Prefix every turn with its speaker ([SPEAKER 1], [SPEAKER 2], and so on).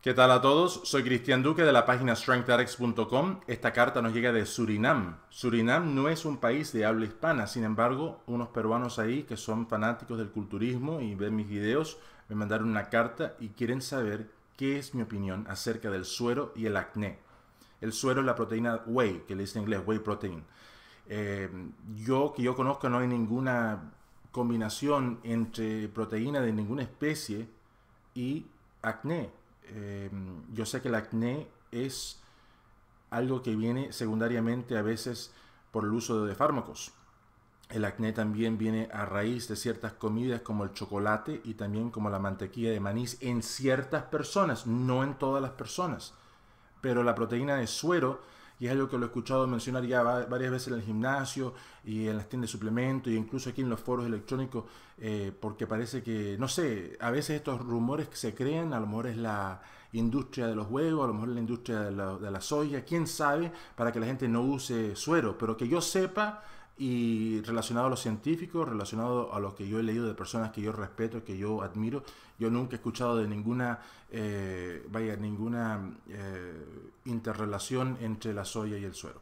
[SPEAKER 1] ¿Qué tal a todos? Soy Cristian Duque de la página strengthaddicts.com. Esta carta nos llega de Surinam. Surinam no es un país de habla hispana, sin embargo, unos peruanos ahí que son fanáticos del culturismo y ven mis videos me mandaron una carta y quieren saber qué es mi opinión acerca del suero y el acné. El suero es la proteína whey, que le dice en inglés whey protein. Eh, yo que yo conozco no hay ninguna combinación entre proteína de ninguna especie y acné Em, yo sé que el acné es algo que viene secundariamente a veces por el uso de fármacos. El acné también viene a raíz de ciertas comidas como el chocolate y también como la mantequilla de maní en ciertas personas, no en todas las personas. Pero la proteína de suero y es algo que lo he escuchado mencionar ya varias veces en el gimnasio y en las tiendas de suplementos e incluso aquí en los foros electrónicos, eh, porque parece que, no sé, a veces estos rumores que se crean, a lo mejor es la industria de los huevos, a lo mejor es la industria de la, de la soya, quién sabe, para que la gente no use suero, pero que yo sepa, y relacionado a los científicos, relacionado a lo que yo he leído de personas que yo respeto, que yo admiro, yo nunca he escuchado de ninguna, eh, vaya, ninguna eh, interrelación entre la soya y el suero.